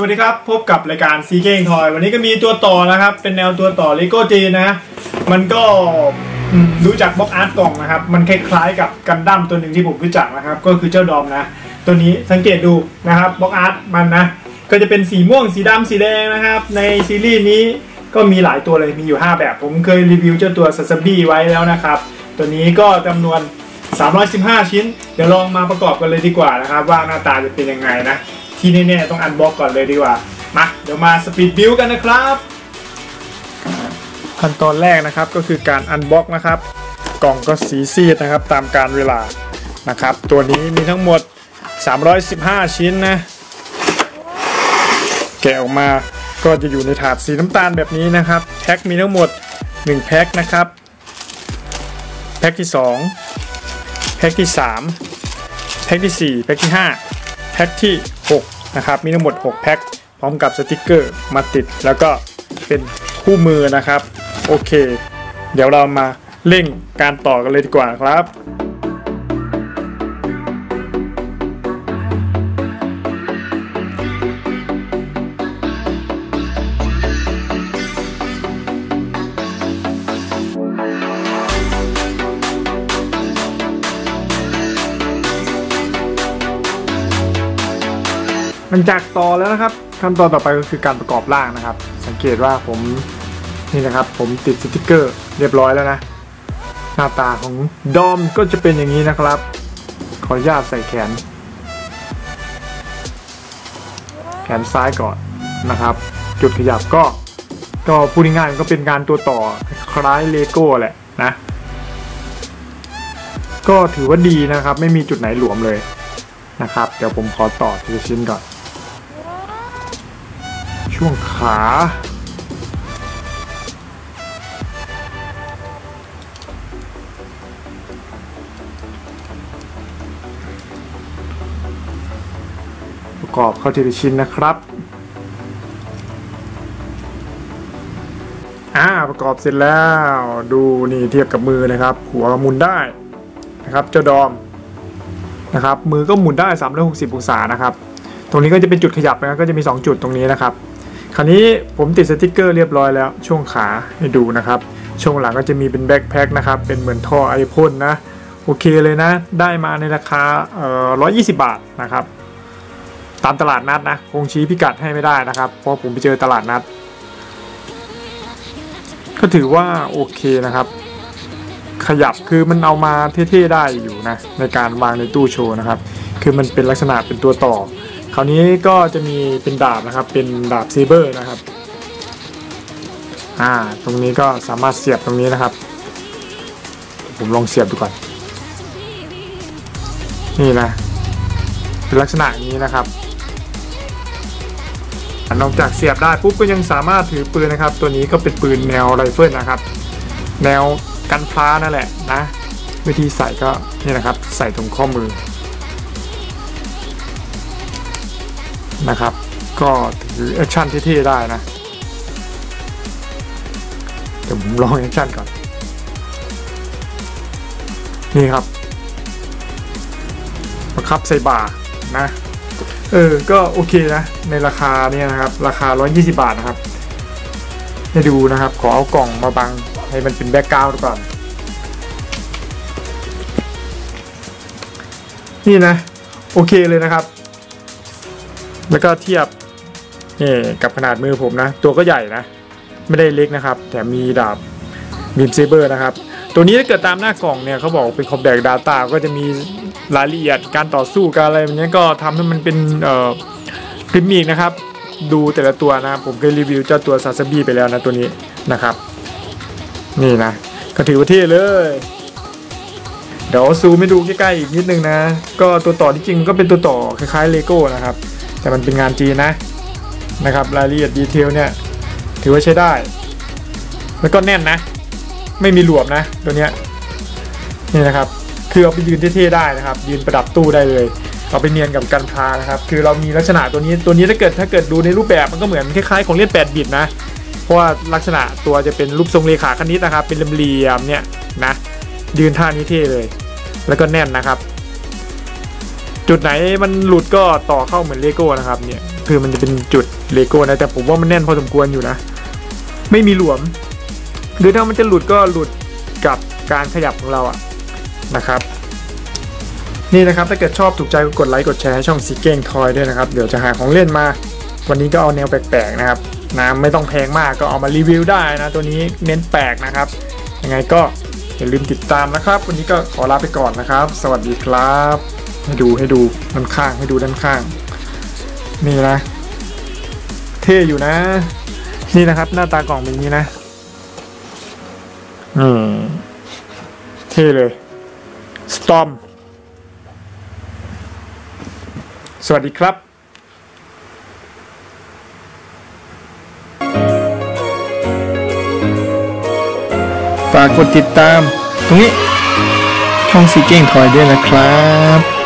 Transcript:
วัสดีครับ พบกับรายการ Seekang Toy วันนี้ก็มีตัวต่อนะครับ เป็นแนวตัวต่อเลโก้จีนนะ มันก็ดูจาก box art กล่องนะครับ มันคล้ายๆกับกันดั้มตัวหนึ่งที่ผมรู้จักนะครับ ก็คือเจ้า Dom นะ ตัวนี้สังเกตดูนะครับ box art มันนะ ก็จะเป็นสีม่วงสีดำสีแดงนะครับ ในซีรีส์นี้ก็มีหลายตัวเลยมีอยู่ 5 แบบ ผมเคยรีวิวเจ้าตัว Sazabi ไว้แล้วนะครับ ตัวนี้ก็จำนวน 315 ชิ้น เดี๋ยวลองมาประกอบกันเลยดีกว่านะครับ ว่าหน้าตาจะเป็นยังไงนะ ที่แน่ๆต้อง unbox ก่อนเลยดีกว่า มา เดี๋ยวมา speed build กันนะครับ ขั้นตอนแรกนะครับก็คือการ unbox นะครับ กล่องก็สีซีดนะครับตามกาลเวลานะครับ ตัวนี้มีทั้งหมด 315 ชิ้นนะ แกะออกมาก็จะอยู่ในถาดสีน้ำตาลแบบนี้นะครับ แพ็คมีทั้งหมด 1 แพ็คนะครับ แพ็คที่ 2 แพ็คที่ 3 แพ็คที่ 4 แพ็คที่ 5 แพ็คที่ 6นะครับมีทั้งหมด 6 แพ็คพร้อมกับสติกเกอร์มาติด แล้วก็เป็นคู่มือนะครับ โอเค เดี๋ยวเรามาเร่งการต่อกันเลยดีกว่าครับ หลังจากต่อแล้วนะครับขั้นตอนต่อไปก็คือการประกอบร่างนะครับ สังเกตว่าผมนี่นะครับ ผมติดสติกเกอร์เรียบร้อยแล้วนะ หน้าตาของดอมก็จะเป็นอย่างนี้นะครับ ขออนุญาตใส่แขน แขนซ้ายก่อนนะครับ จุดขยับก็ก็พูดง่ายๆมันก็เป็นการตัวต่อคล้ายเลโก้แหละนะ ก็ถือว่าดีนะครับ ไม่มีจุดไหนหลวมเลยนะครับ เดี๋ยวผมขอต่อทีละชิ้นก่อน ช่วงขา ประกอบเข้าทีละชิ้นนะครับอ่าประกอบเสร็จแล้วดูนี่เทียบกับมือนะครับ หัวหมุนได้นะครับ เจ้าดอมนะครับ มือก็หมุนได้ 360 องศานะครับ ตรงนี้ก็จะเป็นจุดขยับนะก็จะมี 2 จุดตรงนี้นะครับ คราวนี้ผมติดสติกเกอร์เรียบร้อยแล้วช่วงขาให้ดูนะครับ ช่วงหลังก็จะมีเป็นแบ็คแพ็คนะครับ เป็นเหมือนท่อไอพ่นนะ โอเคเลยนะ ได้มาในราคาเอ่อ120 บาทนะครับ ตามตลาดนัดนะ คงชี้พิกัดให้ไม่ได้นะครับ เพราะผมไปเจอตลาดนัด ก็ถือว่าโอเคนะครับ ขยับคือมันเอามาเท่ๆได้อยู่นะ ในการวางในตู้โชว์นะครับ คือมันเป็นลักษณะเป็นตัวต่อ ราวนี้ก็จะมีเป็นดาบนะครับ เป็นดาบซีเบอร์นะครับ อ่า ตรงนี้ก็สามารถเสียบตรงนี้นะครับ ผมลองเสียบดูก่อน นี่นะ เป็นลักษณะนี้นะครับนอกจากเสียบได้ปุ๊บก็ยังสามารถถือปืนนะครับ ตัวนี้ก็เป็นปืนแนวไรเฟิลนะครับ แนวกันพลานั่นแหละนะ วิธีใส่ก็นี่นะครับ ใส่ตรงข้อมือ นะครับ ก็ถือแอคชั่นเท่ได้นะเดี๋ยวผมลองแอคชั่นก่อน นี่ครับประคับใส่บ่านะ เออ ก็โอเคนะ ในราคาเนี่ยนะครับ ราคา 120 บาทนะครับ ให้ดูนะครับ ขอเอากล่องมาบัง ให้มันเป็น background ก่อน นี่นะ โอเคเลยนะครับ แล้วก็เทียบนี่กับขนาดมือผมนะ ตัวก็ใหญ่นะ ไม่ได้เล็กนะครับแถมมีดาบ beam saber นะครับ ตัวนี้ถ้าเกิดตามหน้ากล่องเนี่ยเขาบอกเป็น combat data ก็จะมีรายละเอียดการต่อสู้การอะไรแบบนี้ก็ทำให้มันเป็นเอ่อคลิปมีกนะครับ ดูแต่ละตัวนะผมเคยรีวิวเจ้าตัว Sazabi ไปแล้วนะตัวนี้นะครับ นี่นะ ก็ถือว่าเท่เลย เดี๋ยวซูมให้ดูใกล้ๆอีกนิดนึงนะ ก็ตัวต่อที่จริงก็เป็นตัวต่อคล้ายๆเลโก้นะครับ แต่มันเป็นงานจีนนะนะครับรายละเอียด detail เนี่ยถือว่าใช้ได้ แล้วก็แน่นนะ ไม่มีหลวมนะตัวเนี้ยนี่นะครับ คือเอาไปยืนเท่ๆได้นะครับ ยืนประดับตู้ได้เลยเอาไปเนียนกับกันพานะครับ คือเรามีลักษณะตัวนี้ตัวนี้ถ้าเกิดถ้าเกิดดูในรูปแบบมันก็เหมือนคล้ายๆของเล่น8บิตนะเพราะว่าลักษณะตัวจะเป็นรูปทรงเลขาคณิตนะครับ เป็นเหลี่ยมเนี่ยนะยืนท่านี้เท่เลย แล้วก็แน่นนะครับ จุดไหนมันหลุดก็ต่อเข้าเหมือนเลโก้นะครับเนี่ยคือมันจะเป็นจุดเลโก้นะแต่ผมว่ามันแน่นพอสมควรอยู่นะ ไม่มีหลวมหรือถ้ามันจะหลุดก็หลุดกับการขยับของเราอะนะครับนี่นะครับถ้าเกิดชอบถูกใจก็กดไลค์กดแชร์ให้ช่อง Seekang Toy ด้วยนะครับเดี๋ยวจะหาของเล่นมา วันนี้ก็เอาแนวแปลกๆนะครับนะไม่ต้องแพงมากก็เอามารีวิวได้นะ ตัวนี้เน้นแปลกนะครับ ยังไงก็อย่าลืมติดตามนะครับ วันนี้ก็ขอลาไปก่อนนะครับ สวัสดีครับ ให้ดูให้ดูด้านข้างให้ดูด้านข้าง นี่นะ เท่อยู่นะ นี่นะครับ หน้าตากล่องเป็นอย่างนี้นะอืมเท่เลย Storm สวัสดีครับฝากกดติดตาม ตรงนี้ช่องซีเก้งทอยด้วยนะครับ